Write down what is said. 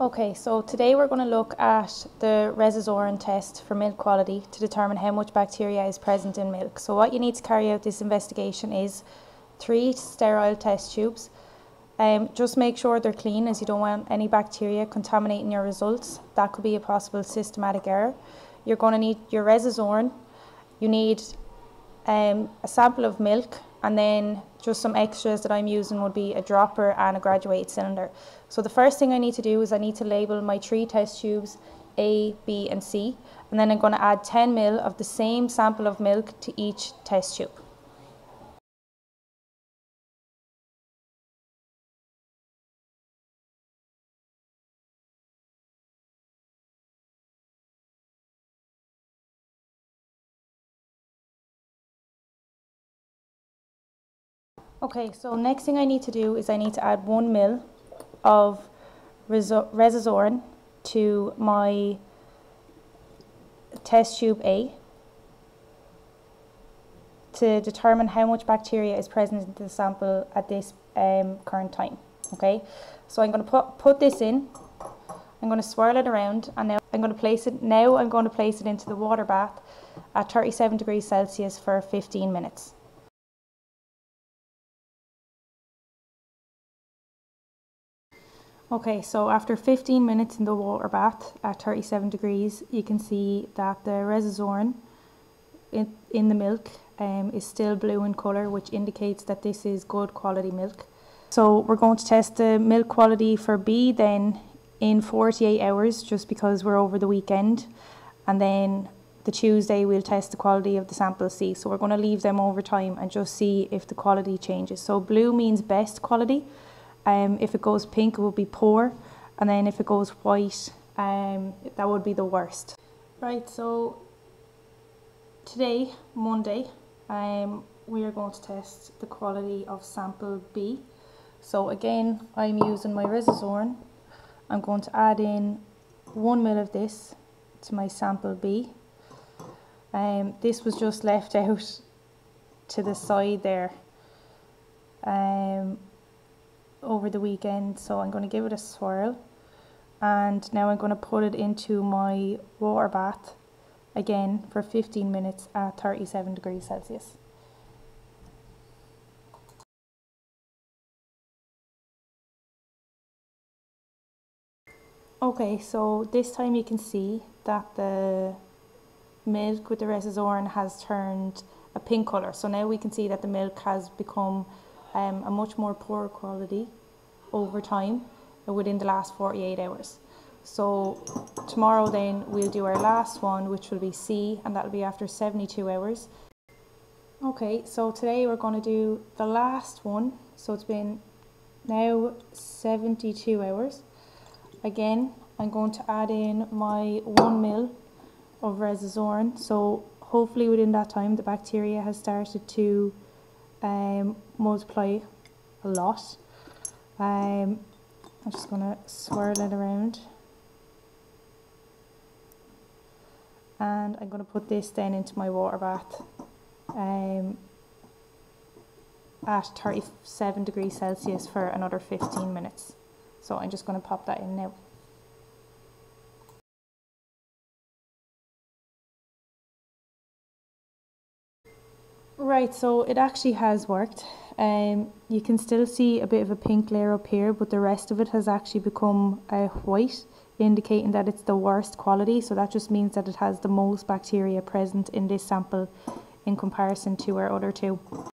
Okay, so today we're going to look at the Resazurin test for milk quality to determine how much bacteria is present in milk. So what you need to carry out this investigation is three sterile test tubes. Um, just make sure they're clean as you don't want any bacteria contaminating your results. That could be a possible systematic error. You're going to need your Resazurin. You need um, a sample of milk and then just some extras that I'm using would be a dropper and a graduated cylinder. So the first thing I need to do is I need to label my three test tubes A, B and C and then I'm going to add 10 ml of the same sample of milk to each test tube. Okay, so next thing I need to do is I need to add one mil of Resazurin to my test tube A to determine how much bacteria is present in the sample at this um, current time. Okay, so I'm going to put, put this in, I'm going to swirl it around and now I'm going to place it, now I'm going to place it into the water bath at 37 degrees Celsius for 15 minutes. Okay, so after 15 minutes in the water bath at 37 degrees, you can see that the Resazurin in, in the milk um, is still blue in colour, which indicates that this is good quality milk. So we're going to test the milk quality for B then in 48 hours, just because we're over the weekend. And then the Tuesday we'll test the quality of the sample C. So we're going to leave them over time and just see if the quality changes. So blue means best quality. Um, if it goes pink, it will be poor, and then if it goes white, um, that would be the worst. Right, so today, Monday, um, we are going to test the quality of sample B. So again, I'm using my Resazurin. I'm going to add in one mil of this to my sample B. Um, this was just left out to the side there. Um, over the weekend so I'm going to give it a swirl and now I'm going to put it into my water bath again for 15 minutes at 37 degrees Celsius. Okay, so this time you can see that the milk with the Resazurin has turned a pink colour. So now we can see that the milk has become um, a much more poor quality over time within the last 48 hours. So tomorrow then we'll do our last one which will be C and that'll be after 72 hours. Okay, so today we're going to do the last one. So it's been now 72 hours. Again, I'm going to add in my 1 mil of Resazurin. So hopefully within that time the bacteria has started to um, multiply a lot. Um, I'm just going to swirl it around. And I'm going to put this then into my water bath um, at 37 degrees Celsius for another 15 minutes. So I'm just going to pop that in now. Right, so it actually has worked. Um, you can still see a bit of a pink layer up here, but the rest of it has actually become uh, white, indicating that it's the worst quality. So that just means that it has the most bacteria present in this sample in comparison to our other two.